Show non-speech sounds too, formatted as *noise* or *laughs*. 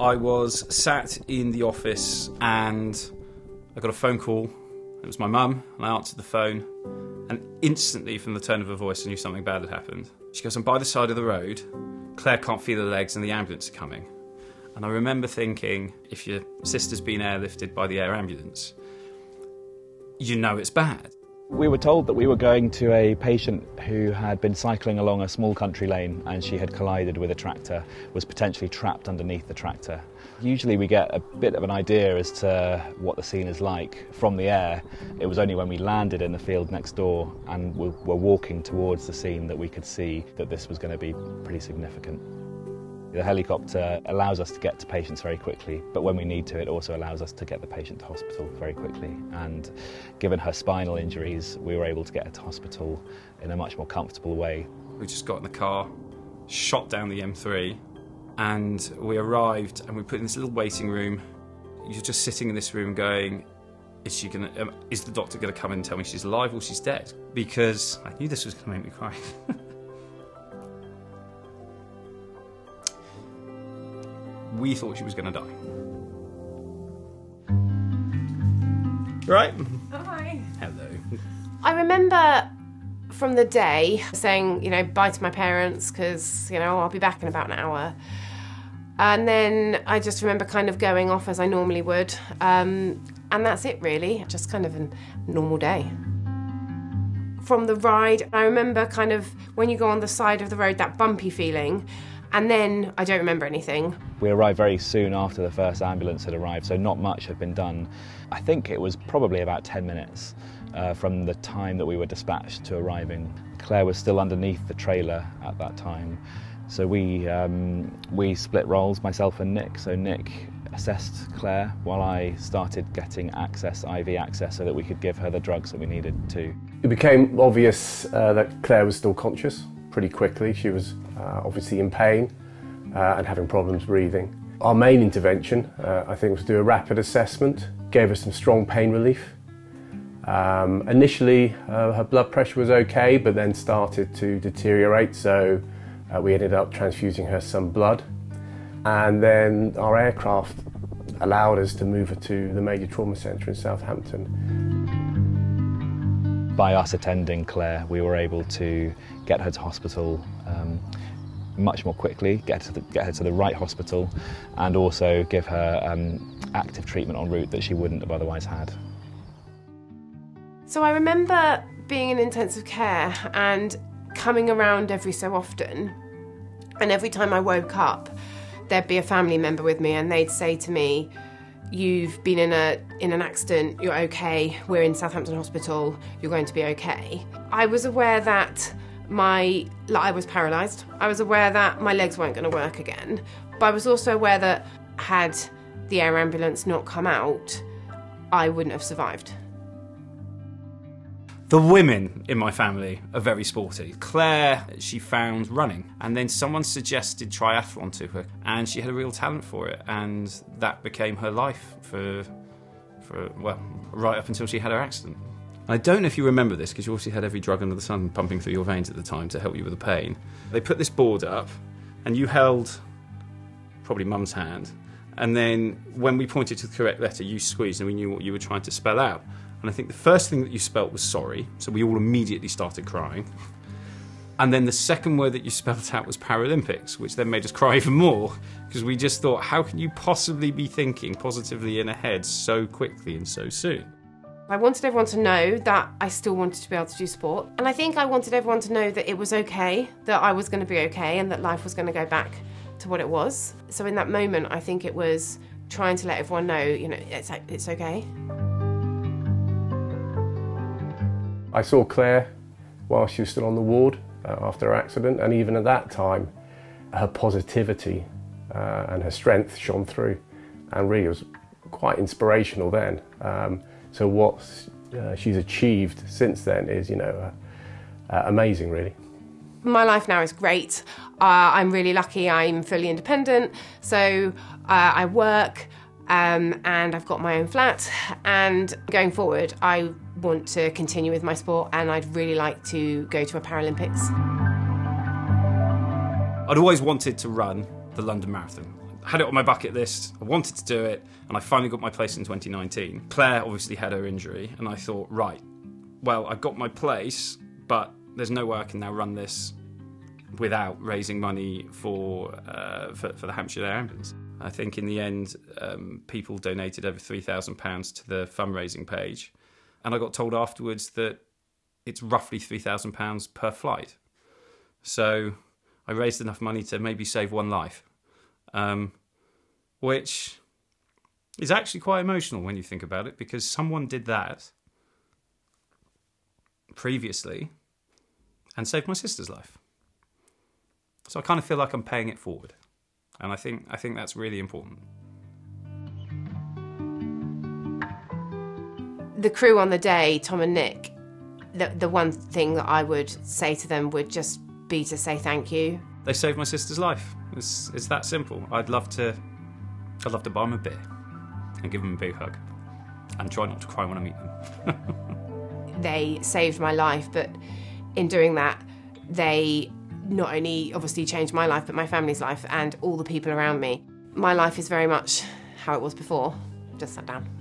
I was sat in the office and I got a phone call. It was my mum, and I answered the phone. And instantly, from the tone of her voice, I knew something bad had happened. She goes, I'm by the side of the road. Claire can't feel her legs, and the ambulance are coming. And I remember thinking, if your sister's been airlifted by the air ambulance, you know it's bad. We were told that we were going to a patient who had been cycling along a small country lane and she had collided with a tractor, was potentially trapped underneath the tractor. Usually we get a bit of an idea as to what the scene is like from the air. It was only when we landed in the field next door and were walking towards the scene that we could see that this was going to be pretty significant. The helicopter allows us to get to patients very quickly, but when we need to, it also allows us to get the patient to hospital very quickly. And given her spinal injuries, we were able to get her to hospital in a much more comfortable way. We just got in the car, shot down the M3, and we arrived and we put in this little waiting room. You're just sitting in this room going, is she gonna? Um, is the doctor gonna come and tell me she's alive or she's dead? Because I knew this was gonna make me cry. *laughs* we thought she was going to die. Right? Hi. Hello. *laughs* I remember from the day saying, you know, bye to my parents because, you know, I'll be back in about an hour. And then I just remember kind of going off as I normally would. Um, and that's it, really. Just kind of a normal day. From the ride, I remember kind of when you go on the side of the road, that bumpy feeling. And then I don't remember anything. We arrived very soon after the first ambulance had arrived, so not much had been done. I think it was probably about 10 minutes uh, from the time that we were dispatched to arriving. Claire was still underneath the trailer at that time, so we, um, we split roles, myself and Nick. So Nick assessed Claire while I started getting access, IV access, so that we could give her the drugs that we needed to. It became obvious uh, that Claire was still conscious pretty quickly. She was uh, obviously in pain uh, and having problems breathing. Our main intervention, uh, I think, was to do a rapid assessment, gave her some strong pain relief. Um, initially, uh, her blood pressure was okay, but then started to deteriorate, so uh, we ended up transfusing her some blood. And then our aircraft allowed us to move her to the major trauma centre in Southampton. By us attending Claire, we were able to get her to hospital um, much more quickly, get her, to the, get her to the right hospital, and also give her um, active treatment en route that she wouldn't have otherwise had. So I remember being in intensive care and coming around every so often, and every time I woke up, there'd be a family member with me, and they'd say to me, "You've been in a in an accident. You're okay. We're in Southampton Hospital. You're going to be okay." I was aware that my like, I was paralysed. I was aware that my legs weren't going to work again, but I was also aware that had the air ambulance not come out, I wouldn't have survived. The women in my family are very sporty. Claire, she found running, and then someone suggested triathlon to her, and she had a real talent for it, and that became her life for, for well, right up until she had her accident. I don't know if you remember this because you obviously had every drug under the sun pumping through your veins at the time to help you with the pain. They put this board up, and you held probably mum's hand, and then when we pointed to the correct letter, you squeezed, and we knew what you were trying to spell out. And I think the first thing that you spelt was sorry, so we all immediately started crying. And then the second word that you spelt out was Paralympics, which then made us cry *laughs* even more because we just thought, how can you possibly be thinking positively in a head so quickly and so soon? I wanted everyone to know that I still wanted to be able to do sport. And I think I wanted everyone to know that it was okay, that I was going to be okay, and that life was going to go back to what it was. So in that moment, I think it was trying to let everyone know, you know, it's, it's okay. I saw Claire while she was still on the ward uh, after her accident, and even at that time, her positivity uh, and her strength shone through, and really was quite inspirational then. Um, so what uh, she's achieved since then is, you know, uh, uh, amazing, really. My life now is great. Uh, I'm really lucky. I'm fully independent, so I work. Um, and I've got my own flat. And going forward, I want to continue with my sport, and I'd really like to go to a Paralympics. I'd always wanted to run the London Marathon had it on my bucket list. I wanted to do it, and I finally got my place in 2019. Claire obviously had her injury, and I thought, right, well, I got my place, but there's no way I can now run this without raising money for uh, for, for, the Hampshire Air Ambulance. I think in the end, um, people donated over three thousand pounds to the fundraising page, and I got told afterwards that it's roughly three thousand pounds per flight. So I raised enough money to maybe save one life, um, which is actually quite emotional when you think about it, because someone did that previously and saved my sister's life. So I kind of feel like I'm paying it forward, and I think I think that's really important. The crew on the day, Tom and Nick, the the one thing that I would say to them would just be to say thank you. They saved my sister's life. It's it's that simple. I'd love to I'd love to buy them a beer and give them a big hug, and try not to cry when I meet them. *laughs* they saved my life, but in doing that, they not only obviously changed my life, but my family's life and all the people around me. My life is very much how it was before. Just sat down.